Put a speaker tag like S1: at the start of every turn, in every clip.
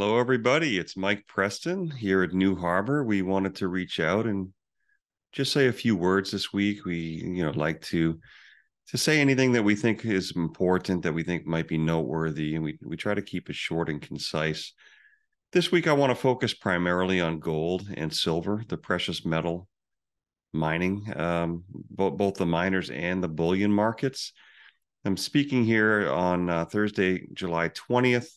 S1: Hello, everybody. It's Mike Preston here at New Harbor. We wanted to reach out and just say a few words this week. We, you know, like to to say anything that we think is important that we think might be noteworthy, and we we try to keep it short and concise. This week, I want to focus primarily on gold and silver, the precious metal mining, um, both the miners and the bullion markets. I'm speaking here on uh, Thursday, July 20th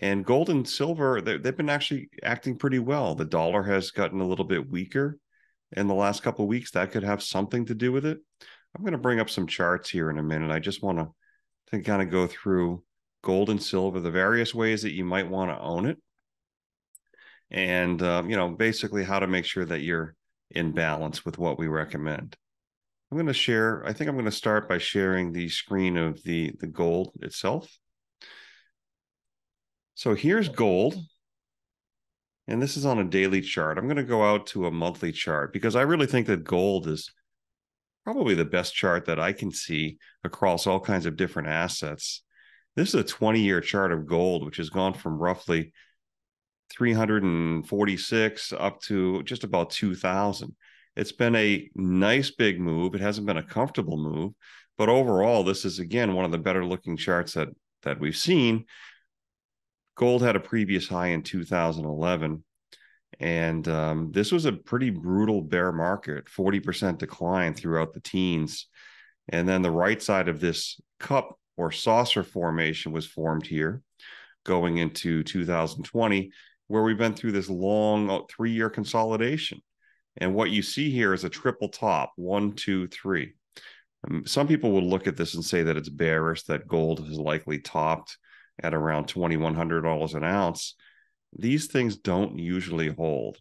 S1: and gold and silver they, have been actually acting pretty well. The dollar has gotten a little bit weaker in the last couple of weeks. That could have something to do with it. I'm going to bring up some charts here in a minute. I just want to, to kind of go through gold and silver the various ways that you might want to own it. And uh, you know basically how to make sure that you're in balance with what we recommend. I'm going to share i think i'm going to start by sharing the screen of the the gold itself so here's gold. And this is on a daily chart. I'm going to go out to a monthly chart because I really think that gold is probably the best chart that I can see across all kinds of different assets. This is a 20 year chart of gold, which has gone from roughly 346 up to just about 2000. It's been a nice big move. It hasn't been a comfortable move, but overall, this is again one of the better looking charts that that we've seen Gold had a previous high in 2011. And um, this was a pretty brutal bear market, 40% decline throughout the teens. And then the right side of this cup or saucer formation was formed here going into 2020, where we've been through this long uh, three year consolidation. And what you see here is a triple top one, two, three. Um, some people would look at this and say that it's bearish, that gold has likely topped at around $2,100 an ounce, these things don't usually hold.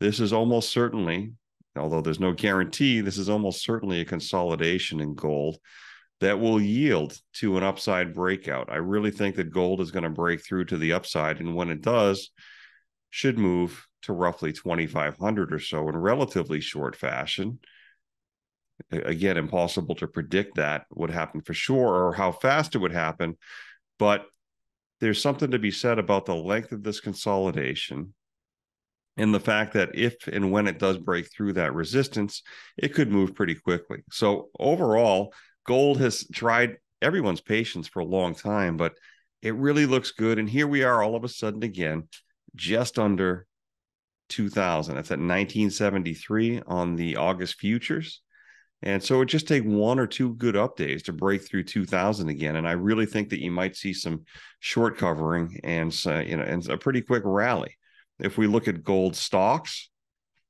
S1: This is almost certainly, although there's no guarantee, this is almost certainly a consolidation in gold that will yield to an upside breakout. I really think that gold is going to break through to the upside. And when it does, should move to roughly 2,500 or so in relatively short fashion. Again, impossible to predict that would happen for sure or how fast it would happen. But there's something to be said about the length of this consolidation and the fact that if and when it does break through that resistance, it could move pretty quickly. So overall, gold has tried everyone's patience for a long time, but it really looks good. And here we are all of a sudden again, just under 2000. That's at 1973 on the August futures. And so it just take one or two good up days to break through 2000 again. And I really think that you might see some short covering and, uh, you know, and a pretty quick rally. If we look at gold stocks,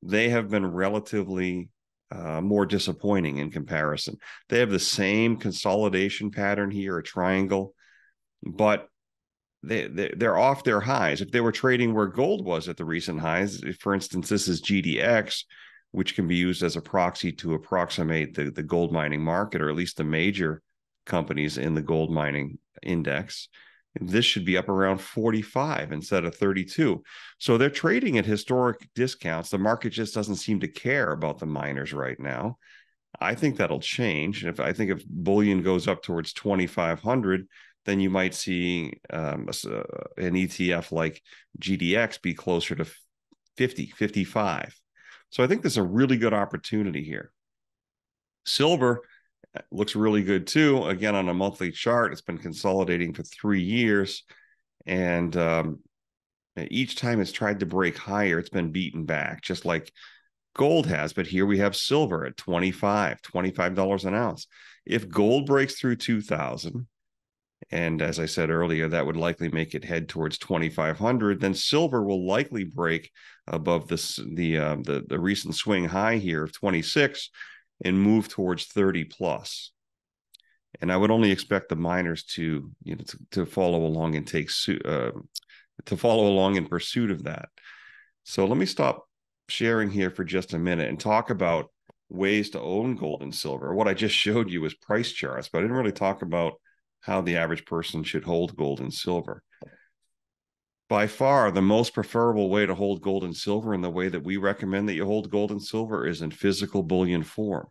S1: they have been relatively uh, more disappointing in comparison. They have the same consolidation pattern here, a triangle, but they, they they're off their highs. If they were trading where gold was at the recent highs, for instance, this is GDX, which can be used as a proxy to approximate the, the gold mining market, or at least the major companies in the gold mining index. This should be up around 45 instead of 32. So they're trading at historic discounts. The market just doesn't seem to care about the miners right now. I think that'll change. And If I think if bullion goes up towards 2,500, then you might see um, a, an ETF like GDX be closer to 50, 55. So I think there's a really good opportunity here. Silver uh, looks really good too. Again, on a monthly chart, it's been consolidating for three years. And um, each time it's tried to break higher, it's been beaten back, just like gold has. But here we have silver at 25, $25 an ounce. If gold breaks through 2000, and as I said earlier, that would likely make it head towards 2,500. Then silver will likely break above this the uh, the the recent swing high here of 26 and move towards 30 plus. And I would only expect the miners to you know to, to follow along and take su- uh, to follow along in pursuit of that. So let me stop sharing here for just a minute and talk about ways to own gold and silver. What I just showed you was price charts, but I didn't really talk about how the average person should hold gold and silver. By far, the most preferable way to hold gold and silver, and the way that we recommend that you hold gold and silver, is in physical bullion form.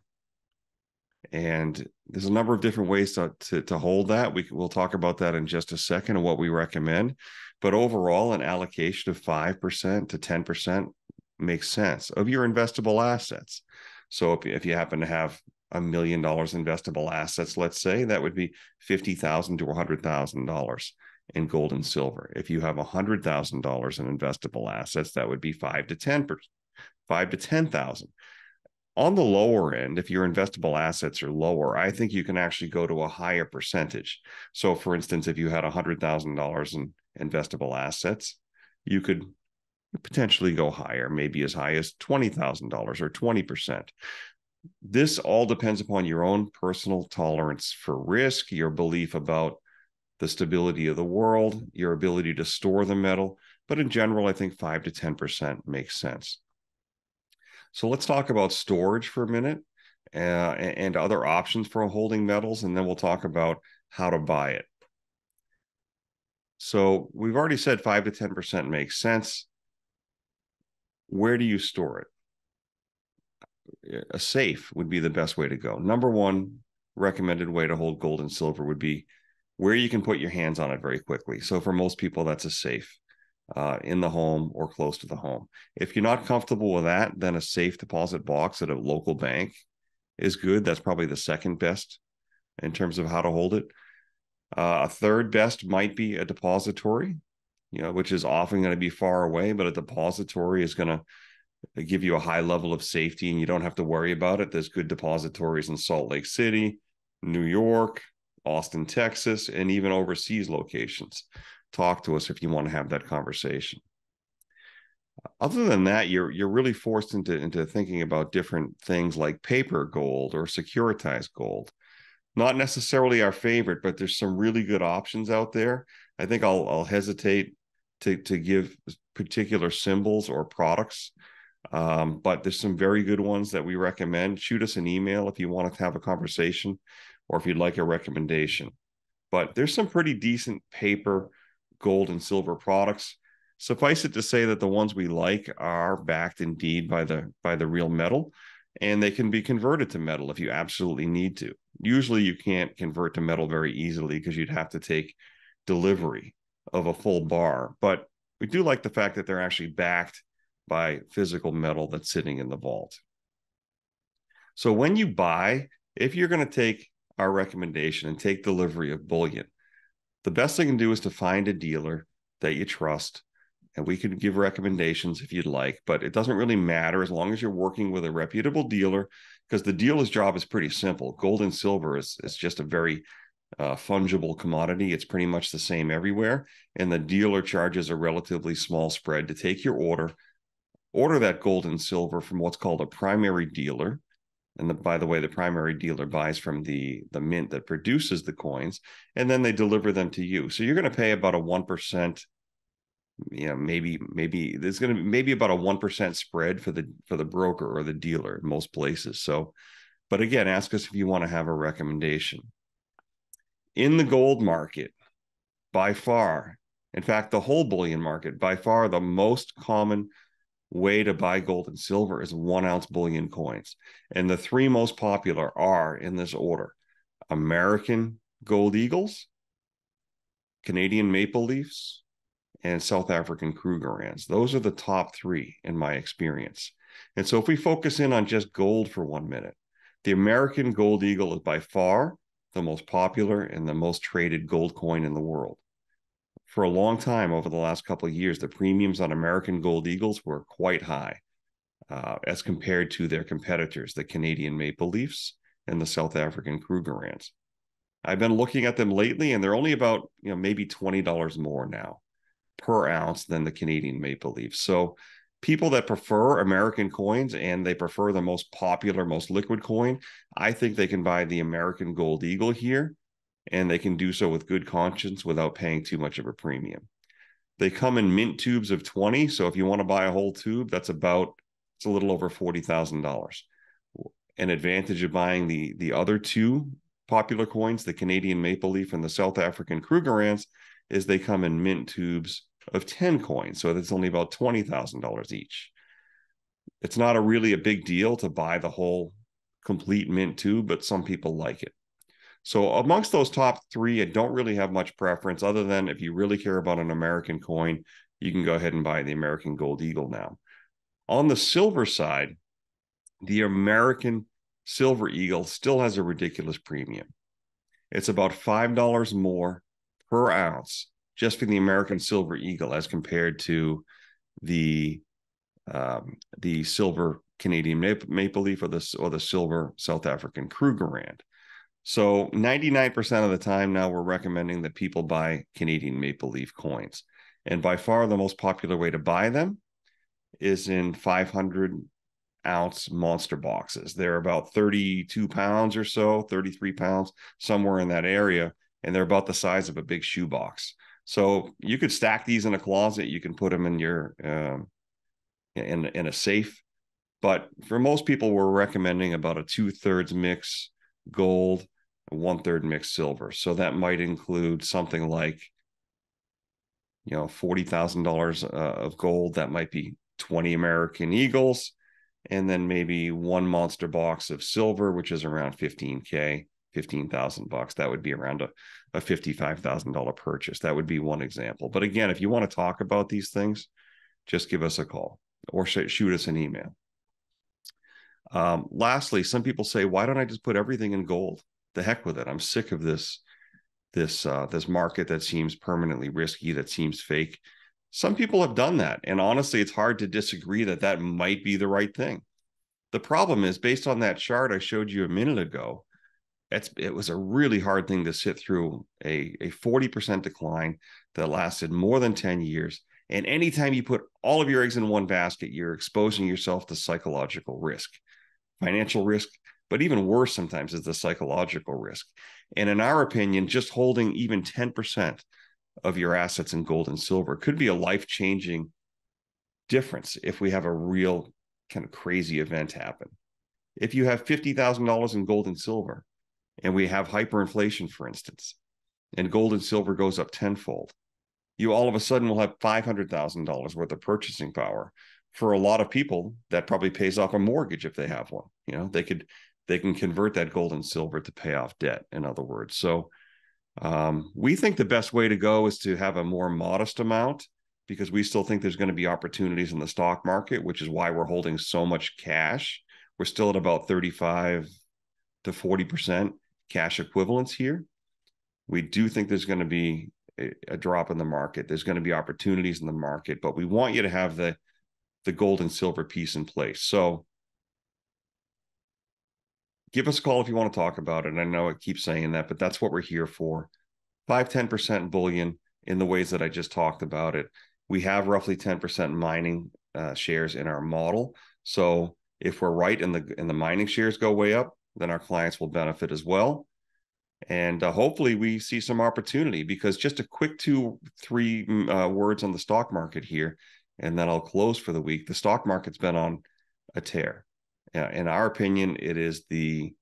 S1: And there's a number of different ways to, to, to hold that. We we'll talk about that in just a second and what we recommend. But overall, an allocation of 5% to 10% makes sense of your investable assets. So if, if you happen to have a million dollars in investable assets, let's say that would be fifty thousand to hundred thousand dollars in gold and silver. If you have a hundred thousand dollars in investable assets, that would be five to ten percent, five to ten thousand. On the lower end, if your investable assets are lower, I think you can actually go to a higher percentage. So, for instance, if you had a hundred thousand dollars in investable assets, you could potentially go higher, maybe as high as $20,000 or 20%. This all depends upon your own personal tolerance for risk, your belief about the stability of the world, your ability to store the metal. But in general, I think 5 to 10% makes sense. So let's talk about storage for a minute uh, and other options for holding metals, and then we'll talk about how to buy it. So we've already said 5 to 10% makes sense. Where do you store it? A safe would be the best way to go. Number one recommended way to hold gold and silver would be where you can put your hands on it very quickly. So for most people, that's a safe uh, in the home or close to the home. If you're not comfortable with that, then a safe deposit box at a local bank is good. That's probably the second best in terms of how to hold it. Uh, a third best might be a depository, you know, which is often going to be far away, but a depository is going to give you a high level of safety and you don't have to worry about it. There's good depositories in Salt Lake City, New York, Austin, Texas, and even overseas locations. Talk to us if you want to have that conversation. Other than that, you're you're really forced into into thinking about different things like paper gold or securitized gold not necessarily our favorite, but there's some really good options out there. I think I'll I'll hesitate to to give particular symbols or products, um, but there's some very good ones that we recommend. Shoot us an email if you want to have a conversation, or if you'd like a recommendation. But there's some pretty decent paper, gold and silver products. Suffice it to say that the ones we like are backed indeed by the by the real metal, and they can be converted to metal if you absolutely need to. Usually you can't convert to metal very easily because you'd have to take delivery of a full bar. But we do like the fact that they're actually backed by physical metal that's sitting in the vault. So when you buy, if you're going to take our recommendation and take delivery of bullion, the best thing to do is to find a dealer that you trust. And we can give recommendations if you'd like, but it doesn't really matter as long as you're working with a reputable dealer because the dealer's job is pretty simple. Gold and silver is, is just a very uh, fungible commodity. It's pretty much the same everywhere. And the dealer charges a relatively small spread to take your order, order that gold and silver from what's called a primary dealer. And the, by the way, the primary dealer buys from the, the mint that produces the coins, and then they deliver them to you. So you're going to pay about a 1% you know maybe maybe there's going to be maybe about a 1% spread for the for the broker or the dealer in most places so but again ask us if you want to have a recommendation in the gold market by far in fact the whole bullion market by far the most common way to buy gold and silver is one ounce bullion coins and the three most popular are in this order american gold eagles canadian maple leafs and South African Krugerrands. Those are the top three in my experience. And so if we focus in on just gold for one minute, the American Gold Eagle is by far the most popular and the most traded gold coin in the world. For a long time, over the last couple of years, the premiums on American Gold Eagles were quite high uh, as compared to their competitors, the Canadian Maple Leafs and the South African Krugerrands. I've been looking at them lately, and they're only about you know maybe twenty dollars more now per ounce than the Canadian maple leaf. So people that prefer American coins and they prefer the most popular, most liquid coin, I think they can buy the American Gold Eagle here and they can do so with good conscience without paying too much of a premium. They come in mint tubes of 20. So if you want to buy a whole tube, that's about it's a little over $40,000. An advantage of buying the the other two popular coins, the Canadian Maple Leaf and the South African Krugerrands, is they come in mint tubes of 10 coins. So that's only about $20,000 each. It's not a really a big deal to buy the whole complete mint tube, but some people like it. So amongst those top three, I don't really have much preference other than if you really care about an American coin, you can go ahead and buy the American Gold Eagle now. On the silver side, the American Silver Eagle still has a ridiculous premium. It's about $5 more per ounce just for the American Silver Eagle as compared to the um, the silver Canadian maple leaf or the or the silver South African Krugerrand. So 99% of the time now we're recommending that people buy Canadian maple leaf coins. And by far the most popular way to buy them is in 500 ounce monster boxes. They're about 32 pounds or so, 33 pounds, somewhere in that area. And they're about the size of a big shoebox. So you could stack these in a closet. You can put them in your um, in in a safe. But for most people, we're recommending about a two thirds mix gold, one third mixed silver. So that might include something like you know forty thousand uh, dollars of gold. That might be twenty American Eagles, and then maybe one monster box of silver, which is around fifteen k. 15,000 bucks. That would be around a, a $55,000 purchase. That would be one example. But again, if you want to talk about these things, just give us a call or shoot us an email. Um, lastly, some people say, why don't I just put everything in gold? The heck with it. I'm sick of this this uh, this market that seems permanently risky, that seems fake. Some people have done that, and honestly, it's hard to disagree that that might be the right thing. The problem is, based on that chart I showed you a minute ago, it's it was a really hard thing to sit through a a 40% decline that lasted more than 10 years and anytime you put all of your eggs in one basket you're exposing yourself to psychological risk financial risk but even worse sometimes is the psychological risk and in our opinion just holding even 10% of your assets in gold and silver could be a life-changing difference if we have a real kind of crazy event happen if you have $50,000 in gold and silver and we have hyperinflation, for instance, and gold and silver goes up tenfold, you all of a sudden will have $500,000 worth of purchasing power. For a lot of people, that probably pays off a mortgage if they have one. You know, they could they can convert that gold and silver to pay off debt. In other words, so um, we think the best way to go is to have a more modest amount because we still think there's going to be opportunities in the stock market, which is why we're holding so much cash. We're still at about 35 to 40 percent cash equivalents here. We do think there's going to be a, a drop in the market. There's going to be opportunities in the market, but we want you to have the the gold and silver piece in place. So give us a call if you want to talk about it. I know I keep saying that, but that's what we're here for. 5 10% bullion in the ways that I just talked about it. We have roughly 10% mining uh, shares in our model. So if we're right and the and the mining shares go way up, then our clients will benefit as well. And uh, hopefully, we see some opportunity because just a quick two, three mm, uh, words on the stock market here, and then I'll close for the week. The stock market's been on a tear. In our opinion, it is the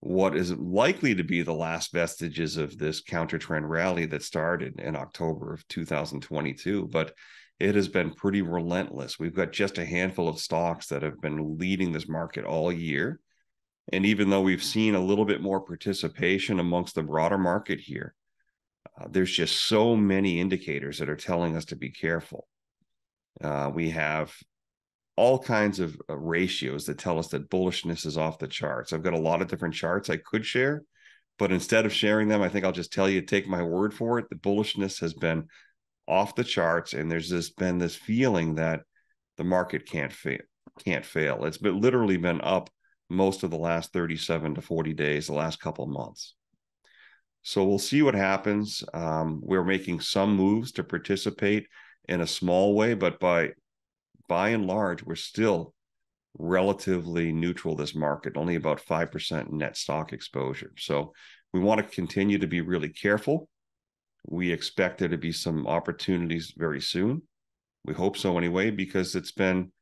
S1: what is likely to be the last vestiges of this counter trend rally that started in October of 2022. But it has been pretty relentless. We've got just a handful of stocks that have been leading this market all year. And even though we've seen a little bit more participation amongst the broader market here, uh, there's just so many indicators that are telling us to be careful. Uh, we have all kinds of uh, ratios that tell us that bullishness is off the charts. I've got a lot of different charts I could share, but instead of sharing them, I think I'll just tell you, take my word for it. The bullishness has been off the charts, and there's this been this feeling that the market can't fail. Can't fail. It's been literally been up most of the last 37 to 40 days, the last couple months. So we'll see what happens. Um, we're making some moves to participate in a small way, but by by and large, we're still relatively neutral this market, only about 5% net stock exposure. So we want to continue to be really careful. We expect there to be some opportunities very soon. We hope so anyway, because it's been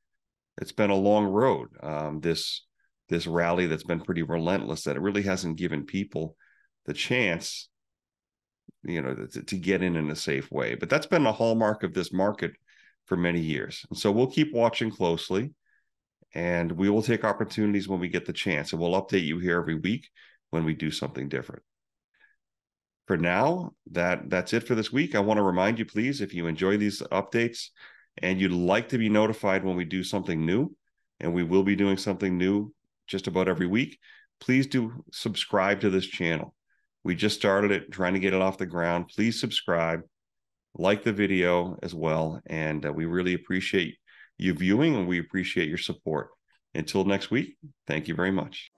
S1: it's been a long road. Um, this this rally that's been pretty relentless that it really hasn't given people the chance you know to, to, get in in a safe way but that's been a hallmark of this market for many years and so we'll keep watching closely and we will take opportunities when we get the chance. And we'll update you here every week when we do something different. For now, that that's it for this week. I want to remind you, please, if you enjoy these updates and you'd like to be notified when we do something new, and we will be doing something new just about every week, please do subscribe to this channel. We just started it, trying to get it off the ground. Please subscribe, like the video as well, and uh, we really appreciate you viewing and we appreciate your support. Until next week, thank you very much.